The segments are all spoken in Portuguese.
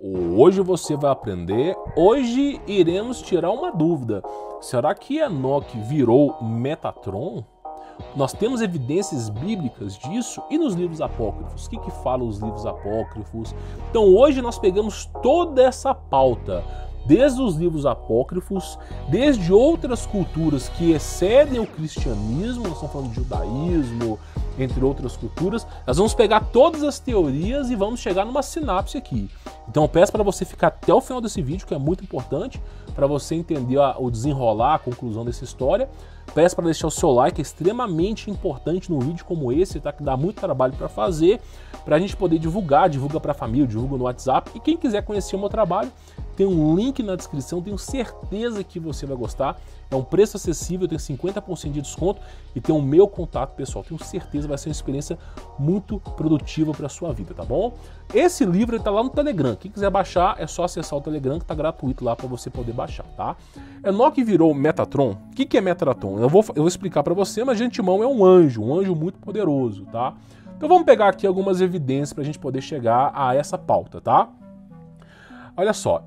Hoje você vai aprender. Hoje iremos tirar uma dúvida. Será que Enoque virou Metatron? Nós temos evidências bíblicas disso e nos livros apócrifos. O que, que falam os livros apócrifos? Então hoje nós pegamos toda essa pauta, desde os livros apócrifos, desde outras culturas que excedem o cristianismo, nós estamos falando de judaísmo, entre outras culturas. Nós vamos pegar todas as teorias e vamos chegar numa sinapse aqui. Então eu peço para você ficar até o final desse vídeo, que é muito importante para você entender o desenrolar, a conclusão dessa história. Peço para deixar o seu like, é extremamente importante num vídeo como esse, tá? Que dá muito trabalho para fazer, para a gente poder divulgar, divulga para a família, divulga no WhatsApp. E quem quiser conhecer o meu trabalho, tem um link na descrição, tenho certeza que você vai gostar. É um preço acessível, tem 50% de desconto e tem o meu contato pessoal. Tenho certeza vai ser uma experiência muito produtiva para a sua vida, tá bom? Esse livro está lá no Telegram. Quem quiser baixar, é só acessar o Telegram que está gratuito lá para você poder baixar, tá? Enoch virou Metatron. O que, que é Metatron? Eu vou, eu vou explicar para você, mas de antemão é um anjo, um anjo muito poderoso, tá? Então vamos pegar aqui algumas evidências para a gente poder chegar a essa pauta, tá? Olha só,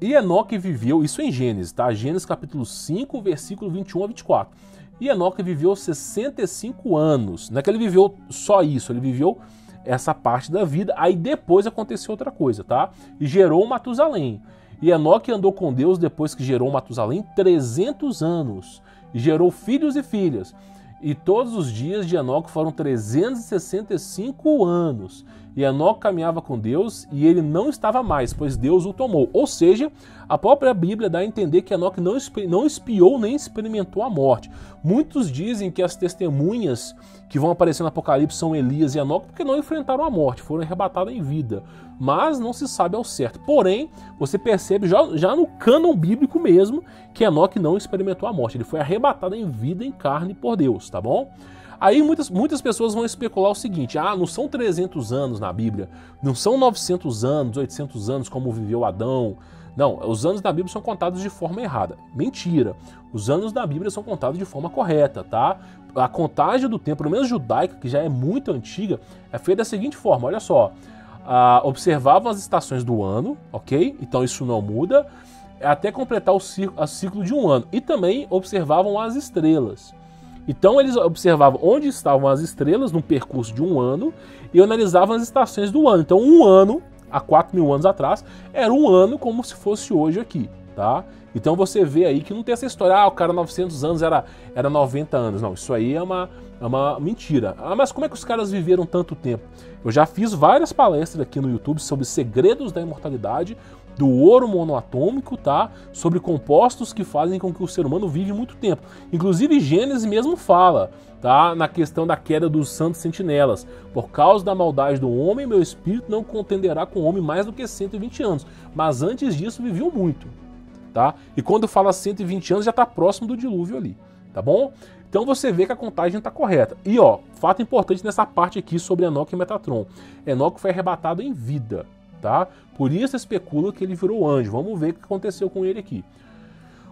e Enoque viveu, isso em Gênesis, tá? Gênesis capítulo 5, versículo 21 a 24. E Enoque viveu 65 anos. Não é que ele viveu só isso, ele viveu essa parte da vida. Aí depois aconteceu outra coisa, tá? E gerou Matusalém. E Enoque andou com Deus depois que gerou Matusalém 300 anos. E gerou filhos e filhas. E todos os dias de Enoque foram 365 anos. E Enoque caminhava com Deus e ele não estava mais, pois Deus o tomou. Ou seja, a própria Bíblia dá a entender que Enoque não, não espiou nem experimentou a morte. Muitos dizem que as testemunhas que vão aparecer no Apocalipse são Elias e Enoque porque não enfrentaram a morte, foram arrebatados em vida. Mas não se sabe ao certo. Porém, você percebe já, já no cânon bíblico mesmo que Enoque não experimentou a morte. Ele foi arrebatado em vida, em carne por Deus, tá bom? Aí muitas, muitas pessoas vão especular o seguinte: ah, não são 300 anos na Bíblia, não são 900 anos, 800 anos como viveu Adão. Não, os anos da Bíblia são contados de forma errada. Mentira. Os anos da Bíblia são contados de forma correta, tá? A contagem do tempo, pelo menos judaica, que já é muito antiga, é feita da seguinte forma: olha só. Ah, observavam as estações do ano, ok? Então isso não muda, até completar o ciclo, o ciclo de um ano. E também observavam as estrelas. Então eles observavam onde estavam as estrelas no percurso de um ano e analisavam as estações do ano. Então um ano, há 4 mil anos atrás, era um ano como se fosse hoje aqui, tá? Então você vê aí que não tem essa história, ah, o cara 900 anos era, era 90 anos. Não, isso aí é uma, é uma mentira. Ah, mas como é que os caras viveram tanto tempo? Eu já fiz várias palestras aqui no YouTube sobre segredos da imortalidade, do ouro monoatômico, tá? Sobre compostos que fazem com que o ser humano vive muito tempo. Inclusive Gênesis mesmo fala, tá? Na questão da queda dos santos sentinelas. Por causa da maldade do homem, meu espírito não contenderá com o homem mais do que 120 anos. Mas antes disso viveu muito, tá? E quando fala 120 anos já está próximo do dilúvio ali, tá bom? Então você vê que a contagem está correta. E ó, fato importante nessa parte aqui sobre Enoque e Metatron. Enoque foi arrebatado em vida, tá? Por isso especula que ele virou anjo. Vamos ver o que aconteceu com ele aqui.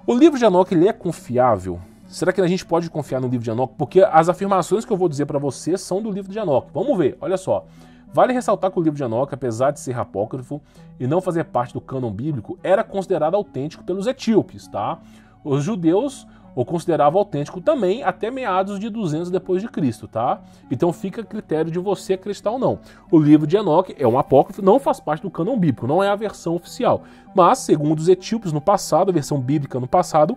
O livro de Enoque ele é confiável? Será que a gente pode confiar no livro de Enoque? Porque as afirmações que eu vou dizer para você são do livro de Enoque. Vamos ver, olha só. Vale ressaltar que o livro de Enoque, apesar de ser apócrifo e não fazer parte do cânon bíblico, era considerado autêntico pelos etíopes, tá? Os judeus ou considerava autêntico também até meados de 200 depois de Cristo, tá? Então fica a critério de você acreditar ou não. O livro de Enoque é um apócrifo, não faz parte do cânon bíblico, não é a versão oficial. Mas, segundo os etíopes no passado, a versão bíblica no passado,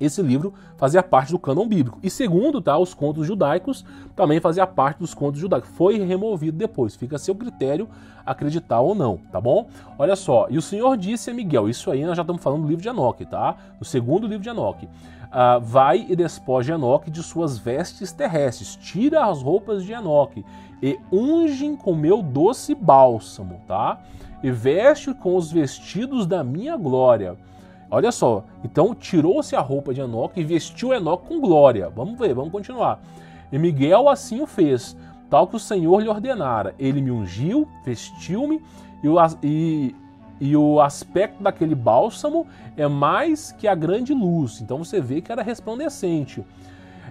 esse livro fazia parte do cânon bíblico. E segundo tá, os contos judaicos, também fazia parte dos contos judaicos. Foi removido depois. Fica a seu critério acreditar ou não, tá bom? Olha só, e o Senhor disse a Miguel, isso aí nós já estamos falando do livro de Enoque, tá? No segundo livro de Enoque. Uh, vai e despoja Enoque de suas vestes terrestres, tira as roupas de Enoque e unge com meu doce bálsamo, tá? E veste com os vestidos da minha glória Olha só, então tirou-se a roupa de Enoque e vestiu Enoque com glória. Vamos ver, vamos continuar. E Miguel assim o fez, tal que o Senhor lhe ordenara. Ele me ungiu, vestiu-me e e, o aspecto daquele bálsamo é mais que a grande luz. Então você vê que era resplandecente.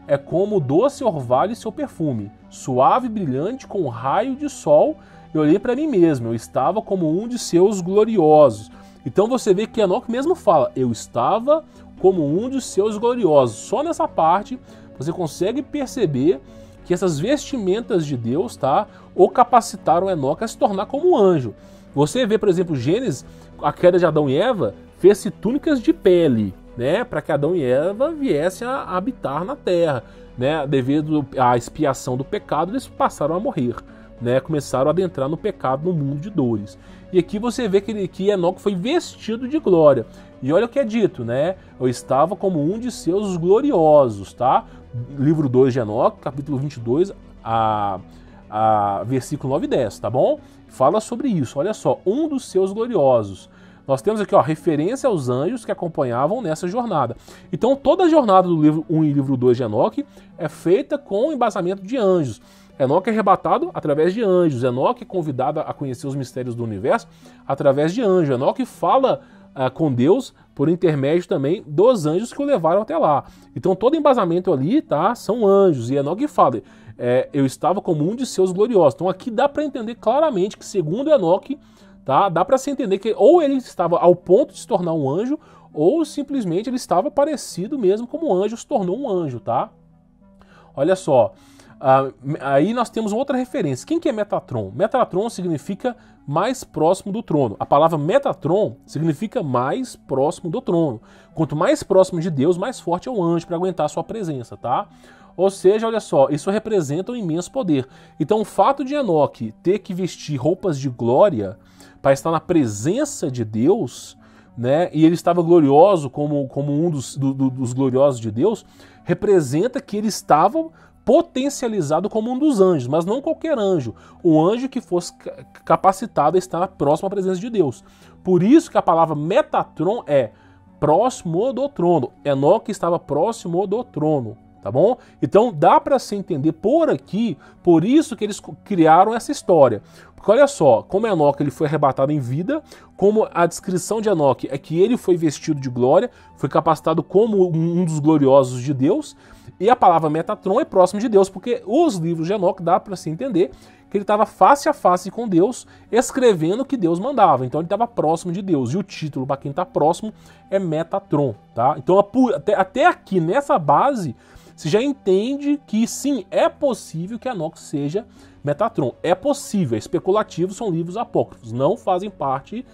É como doce orvalho e seu perfume, suave e brilhante com um raio de sol e olhei para mim mesmo, eu estava como um de seus gloriosos. Então você vê que Enoque mesmo fala, eu estava como um de seus gloriosos. Só nessa parte você consegue perceber que essas vestimentas de Deus, tá, o capacitaram Enoque a se tornar como um anjo. Você vê, por exemplo, Gênesis, a queda de Adão e Eva fez-se túnicas de pele, né, para que Adão e Eva viessem a habitar na terra, né, devido à expiação do pecado, eles passaram a morrer, né, começaram a adentrar no pecado, no mundo de dores. E aqui você vê que, ele, que Enoque foi vestido de glória. E olha o que é dito, né? Eu estava como um de seus gloriosos, tá? Livro 2 de Enoque, capítulo 22, a, a versículo 9 e 10, tá bom? Fala sobre isso, olha só, um dos seus gloriosos. Nós temos aqui, ó, referência aos anjos que acompanhavam nessa jornada. Então, toda a jornada do livro 1 e livro 2 de Enoque é feita com embasamento de anjos. Enoque é arrebatado através de anjos. Enoque é convidado a conhecer os mistérios do universo através de anjos. Enoque fala uh, com Deus por intermédio também dos anjos que o levaram até lá. Então todo embasamento ali, tá, são anjos. E Enoque fala, é, eu estava como um de seus gloriosos. Então aqui dá para entender claramente que segundo Enoque, tá, dá para se entender que ou ele estava ao ponto de se tornar um anjo, ou simplesmente ele estava parecido mesmo como um anjo, se tornou um anjo, tá? Olha só, Uh, aí nós temos outra referência. Quem que é Metatron? Metatron significa mais próximo do trono. A palavra Metatron significa mais próximo do trono. Quanto mais próximo de Deus, mais forte é o anjo para aguentar a sua presença, tá? Ou seja, olha só, isso representa um imenso poder. Então, o fato de Enoque ter que vestir roupas de glória para estar na presença de Deus, né? E ele estava glorioso como, como um dos, do, do, dos gloriosos de Deus, representa que ele estava potencializado como um dos anjos, mas não qualquer anjo, um anjo que fosse capacitado a estar próximo à presença de Deus. Por isso que a palavra Metatron é próximo do trono. Enoque estava próximo do trono, tá bom? Então dá para se entender por aqui, por isso que eles criaram essa história. Porque olha só, como Enoque ele foi arrebatado em vida, como a descrição de Enoque é que ele foi vestido de glória, foi capacitado como um dos gloriosos de Deus, e a palavra Metatron é próximo de Deus, porque os livros de Enoque dá para se entender que ele estava face a face com Deus, escrevendo o que Deus mandava. Então ele estava próximo de Deus. E o título, para quem está próximo, é Metatron. Tá? Então até, até aqui, nessa base, você já entende que sim, é possível que Enoque seja Metatron. É possível, é especulativo, são livros apócrifos, não fazem parte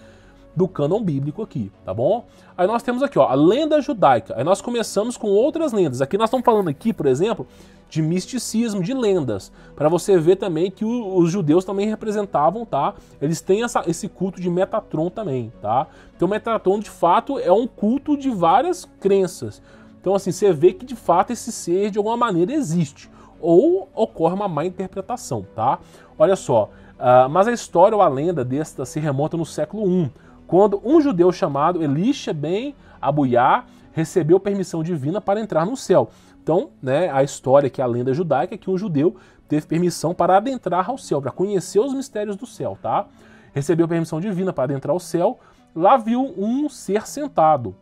do cânon bíblico aqui, tá bom? Aí nós temos aqui, ó, a lenda judaica. Aí nós começamos com outras lendas. Aqui nós estamos falando aqui, por exemplo, de misticismo, de lendas, para você ver também que o, os judeus também representavam, tá? Eles têm essa, esse culto de Metatron também, tá? Então Metatron de fato é um culto de várias crenças. Então assim, você vê que de fato esse ser de alguma maneira existe ou ocorre uma má interpretação, tá? Olha só, uh, mas a história ou a lenda desta se remonta no século I, quando um judeu chamado Elisha ben Abuyá recebeu permissão divina para entrar no céu. Então, né, a história que é a lenda judaica é que um judeu teve permissão para adentrar ao céu, para conhecer os mistérios do céu, tá? Recebeu permissão divina para adentrar ao céu. Lá viu um ser sentado,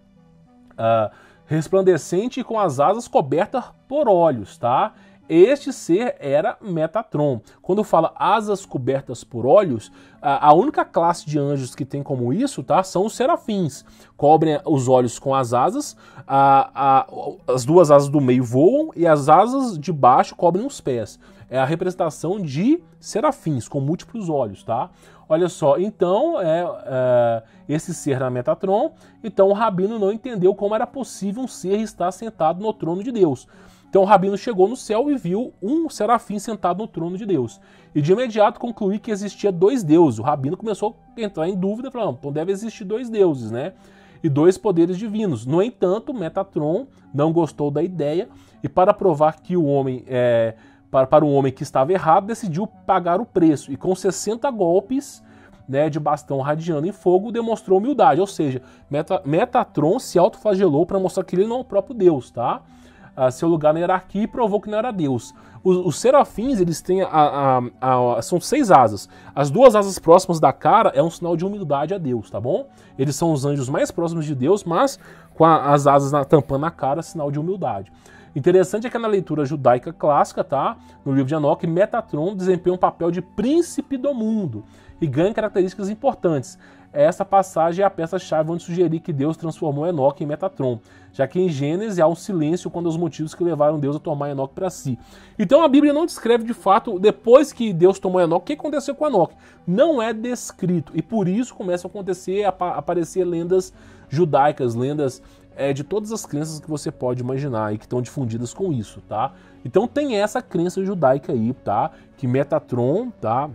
uh, resplandecente e com as asas cobertas por olhos, tá? Este ser era Metatron. Quando fala asas cobertas por olhos, a única classe de anjos que tem como isso, tá? São os serafins. Cobrem os olhos com as asas, a, a, as duas asas do meio voam e as asas de baixo cobrem os pés. É a representação de serafins com múltiplos olhos, tá? Olha só, então é, é, esse ser era Metatron, então o rabino não entendeu como era possível um ser estar sentado no trono de Deus. Então o rabino chegou no céu e viu um serafim sentado no trono de Deus. E de imediato concluiu que existia dois deuses. O rabino começou a entrar em dúvida, falando, então deve existir dois deuses, né? E dois poderes divinos. No entanto, Metatron não gostou da ideia e para provar que o homem é, para, para o homem que estava errado, decidiu pagar o preço. E com 60 golpes né, de bastão radiando em fogo, demonstrou humildade. Ou seja, Meta, Metatron se autoflagelou para mostrar que ele não é o próprio Deus, tá? seu lugar na hierarquia e provou que não era Deus. Os, os serafins, eles têm a, a, a, são seis asas. As duas asas próximas da cara é um sinal de humildade a Deus, tá bom? Eles são os anjos mais próximos de Deus, mas com as asas na, tampando a cara, sinal de humildade. Interessante é que na leitura judaica clássica, tá? No livro de Enoque, Metatron desempenha um papel de príncipe do mundo e ganha características importantes. Essa passagem é a peça-chave onde sugerir que Deus transformou Enoque em Metatron, já que em Gênesis há um silêncio quando os motivos que levaram Deus a tomar Enoque para si. Então a Bíblia não descreve de fato, depois que Deus tomou Enoque, o que aconteceu com Enoque. Não é descrito, e por isso começam a acontecer, a aparecer lendas judaicas, lendas é, de todas as crenças que você pode imaginar e que estão difundidas com isso, tá? Então tem essa crença judaica aí, tá? Que Metatron, tá?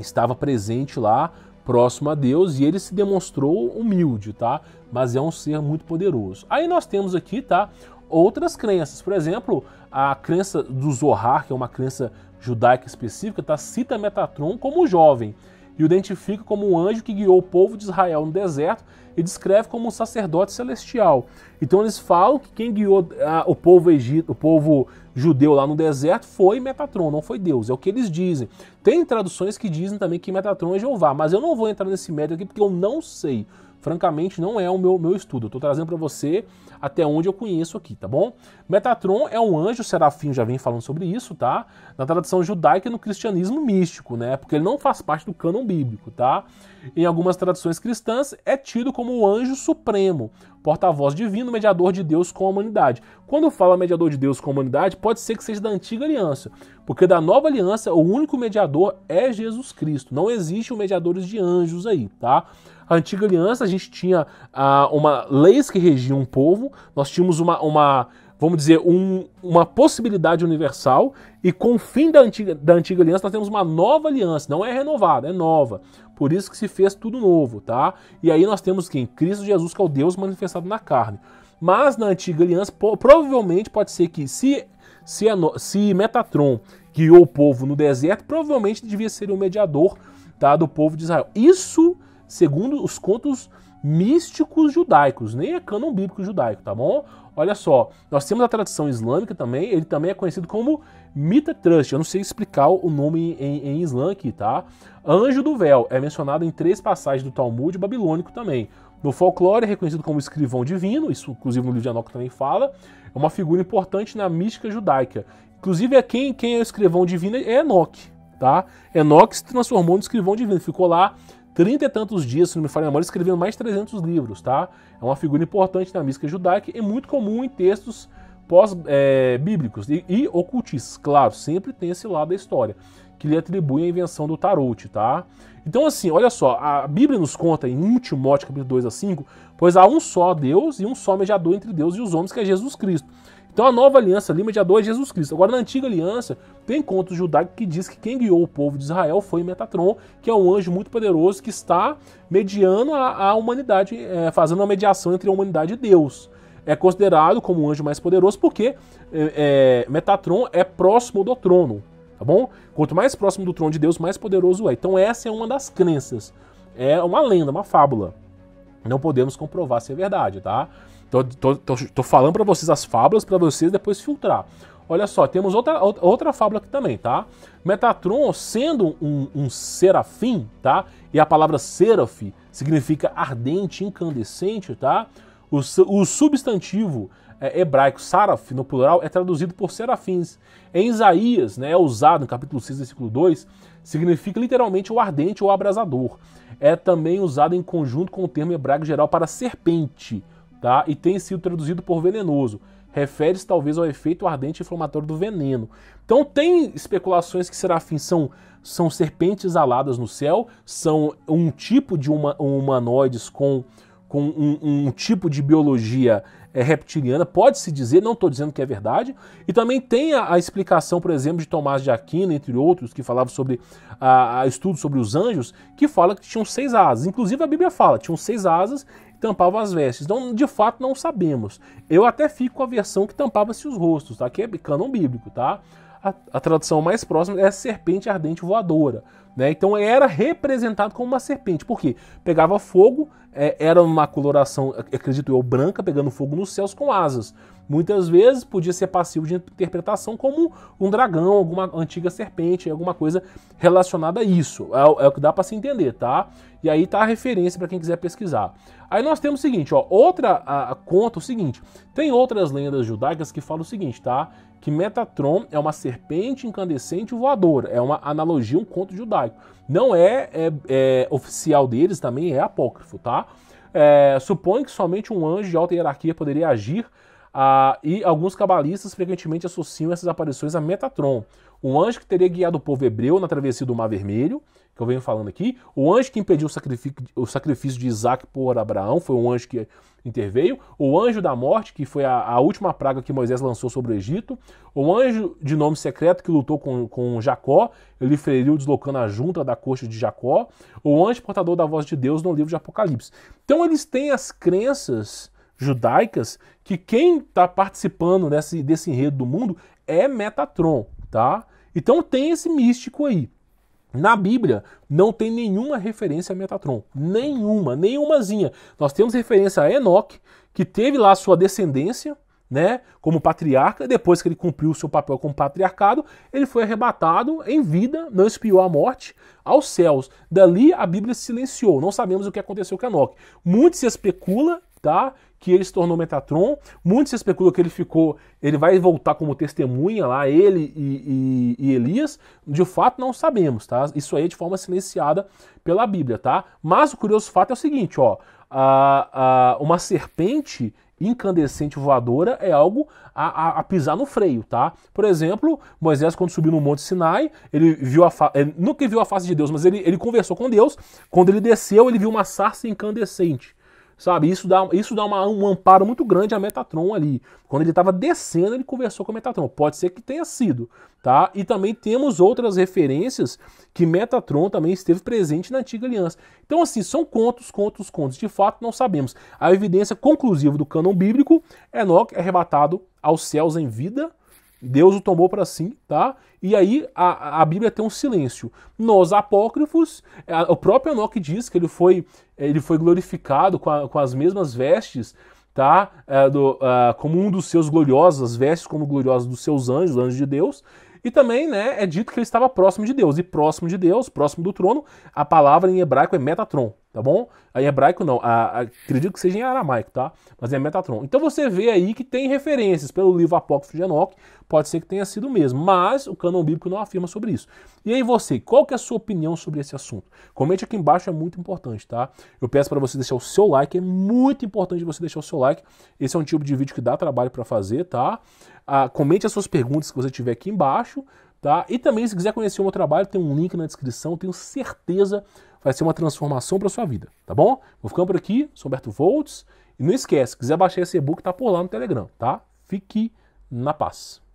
Estava presente lá próximo a Deus e ele se demonstrou humilde, tá? Mas é um ser muito poderoso. Aí nós temos aqui, tá? Outras crenças, por exemplo, a crença do Zohar, que é uma crença judaica específica, tá? Cita Metatron como jovem e o identifica como um anjo que guiou o povo de Israel no deserto e descreve como um sacerdote celestial. Então eles falam que quem guiou ah, o povo egito, o povo judeu lá no deserto foi Metatron, não foi Deus. É o que eles dizem. Tem traduções que dizem também que Metatron é Jeová, mas eu não vou entrar nesse mérito aqui porque eu não sei. Francamente, não é o meu, meu estudo. Estou trazendo para você até onde eu conheço aqui, tá bom? Metatron é um anjo, serafim já vem falando sobre isso, tá? Na tradição judaica e no cristianismo místico, né? Porque ele não faz parte do cânon bíblico, tá? Em algumas tradições cristãs é tido como o anjo supremo, porta-voz divino, mediador de Deus com a humanidade. Quando fala mediador de Deus com a humanidade, pode ser que seja da antiga aliança, porque da nova aliança o único mediador é Jesus Cristo. Não existe mediadores de anjos aí, tá? A antiga aliança a gente tinha ah, uma leis que regiam um povo, nós tínhamos uma, uma vamos dizer, um, uma possibilidade universal, e com o fim da antiga, da antiga aliança nós temos uma nova aliança, não é renovada, é nova. Por isso que se fez tudo novo, tá? E aí nós temos quem? Cristo Jesus, que é o Deus manifestado na carne. Mas na antiga aliança, provavelmente pode ser que se, se, se Metatron guiou o povo no deserto, provavelmente devia ser o mediador tá, do povo de Israel. Isso segundo os contos místicos judaicos, nem é cânon bíblico judaico, tá bom? Olha só, nós temos a tradição islâmica também, ele também é conhecido como Mitatrust, eu não sei explicar o nome em, em islã aqui, tá? Anjo do véu é mencionado em três passagens do Talmud babilônico também. No folclore é reconhecido como escrivão divino, isso inclusive no livro de Enoch também fala, é uma figura importante na mística judaica. Inclusive é quem, quem é o escrivão divino é Enoch, tá? Enoch se transformou no escrivão divino, ficou lá trinta e tantos dias, se não me falha a memória, escrevendo mais de 300 livros, tá? É uma figura importante na mística judaica e muito comum em textos pós-bíblicos é, e, e ocultistas. Claro, sempre tem esse lado da história, que lhe atribui a invenção do tarot, tá? Então, assim, olha só, a Bíblia nos conta em 1 Timóteo, capítulo 2 a 5, pois há um só Deus e um só mediador entre Deus e os homens, que é Jesus Cristo. Então a nova aliança ali, mediador é Jesus Cristo. Agora na antiga aliança, tem contos judaicos que diz que quem guiou o povo de Israel foi Metatron, que é um anjo muito poderoso que está mediando a, a humanidade, é, fazendo a mediação entre a humanidade e Deus. É considerado como o anjo mais poderoso porque é, é, Metatron é próximo do trono, tá bom? Quanto mais próximo do trono de Deus, mais poderoso é. Então essa é uma das crenças. É uma lenda, uma fábula. Não podemos comprovar se é verdade, tá? Tô, tô, tô, tô falando para vocês as fábulas para vocês depois filtrar. Olha só, temos outra, outra fábula aqui também, tá? Metatron, sendo um, um serafim, tá? E a palavra seraf significa ardente, incandescente, tá? O, o substantivo é, hebraico saraf, no plural, é traduzido por serafins. Em Isaías, né, é usado no capítulo 6, versículo 2, significa literalmente o ardente ou abrasador. É também usado em conjunto com o termo hebraico geral para serpente, tá? e tem sido traduzido por venenoso. Refere-se talvez ao efeito ardente inflamatório do veneno. Então tem especulações que serafins são, são serpentes aladas no céu, são um tipo de uma, humanoides com, com um, um tipo de biologia é, reptiliana, pode-se dizer, não estou dizendo que é verdade, e também tem a, a, explicação, por exemplo, de Tomás de Aquino, entre outros, que falava sobre a, a estudo sobre os anjos, que fala que tinham seis asas. Inclusive a Bíblia fala, tinham seis asas tampavam as vestes. Então, de fato, não sabemos. Eu até fico com a versão que tampava-se os rostos, tá? Que é cânon bíblico, tá? A, a tradução mais próxima é serpente ardente voadora. Né? Então era representado como uma serpente. Por quê? Pegava fogo, é, era uma coloração, acredito eu, branca, pegando fogo nos céus com asas. Muitas vezes podia ser passivo de interpretação como um dragão, alguma antiga serpente, alguma coisa relacionada a isso. É, é o que dá para se entender, tá? E aí tá a referência para quem quiser pesquisar. Aí nós temos o seguinte, ó, outra a, a, conta o seguinte. Tem outras lendas judaicas que falam o seguinte, tá? Que Metatron é uma serpente incandescente voadora. É uma analogia, um conto judaico. Não é, é, é oficial deles, também é apócrifo, tá? É, supõe que somente um anjo de alta hierarquia poderia agir ah, e alguns cabalistas frequentemente associam essas aparições a Metatron, um anjo que teria guiado o povo hebreu na travessia do Mar Vermelho, que eu venho falando aqui, o anjo que impediu o sacrifício, de Isaac por Abraão, foi um anjo que interveio, o anjo da morte, que foi a, a, última praga que Moisés lançou sobre o Egito, o anjo de nome secreto que lutou com, com Jacó, ele feriu deslocando a junta da coxa de Jacó, o anjo portador da voz de Deus no livro de Apocalipse. Então eles têm as crenças judaicas que quem está participando desse, desse enredo do mundo é Metatron, tá? Então tem esse místico aí. Na Bíblia não tem nenhuma referência a Metatron, nenhuma, nenhumazinha. Nós temos referência a Enoque, que teve lá sua descendência, né, como patriarca, depois que ele cumpriu o seu papel como patriarcado, ele foi arrebatado em vida, não espiou a morte, aos céus. Dali a Bíblia silenciou, não sabemos o que aconteceu com Enoque. Muito se especula tá? Que ele se tornou Metatron. Muito se especula que ele ficou, ele vai voltar como testemunha lá, ele e, e, e, Elias. De fato, não sabemos, tá? Isso aí é de forma silenciada pela Bíblia, tá? Mas o curioso fato é o seguinte, ó, a, a, uma serpente incandescente voadora é algo a, a, a, pisar no freio, tá? Por exemplo, Moisés, quando subiu no Monte Sinai, ele viu a ele nunca viu a face de Deus, mas ele, ele conversou com Deus. Quando ele desceu, ele viu uma sarça incandescente. Sabe, isso dá, isso dá uma, um amparo muito grande a Metatron ali. Quando ele estava descendo, ele conversou com a Metatron. Pode ser que tenha sido, tá? E também temos outras referências que Metatron também esteve presente na antiga aliança. Então, assim, são contos, contos, contos. De fato, não sabemos. A evidência conclusiva do cânon bíblico, Enoque é arrebatado aos céus em vida, Deus o tomou para si, tá? E aí a, a Bíblia tem um silêncio. Nos apócrifos, o próprio Enoque diz que ele foi, ele foi glorificado com, a, com as mesmas vestes, tá? É, do, uh, como um dos seus gloriosos, as vestes como gloriosas dos seus anjos, anjos de Deus. E também né, é dito que ele estava próximo de Deus. E próximo de Deus, próximo do trono, a palavra em hebraico é Metatron, tá bom? Em hebraico não, a, a, acredito que seja em aramaico, tá? Mas é Metatron. Então você vê aí que tem referências pelo livro Apócrifo de Enoch, pode ser que tenha sido mesmo, mas o cânon bíblico não afirma sobre isso. E aí você, qual que é a sua opinião sobre esse assunto? Comente aqui embaixo, é muito importante, tá? Eu peço para você deixar o seu like, é muito importante você deixar o seu like. Esse é um tipo de vídeo que dá trabalho para fazer, tá? Ah, comente as suas perguntas que você tiver aqui embaixo, tá? E também, se quiser conhecer o meu trabalho, tem um link na descrição, tenho certeza vai ser uma transformação para sua vida, tá bom? Vou ficando por aqui, sou Humberto Volts, e não esquece, se quiser baixar esse e-book, tá por lá no Telegram, tá? Fique na paz.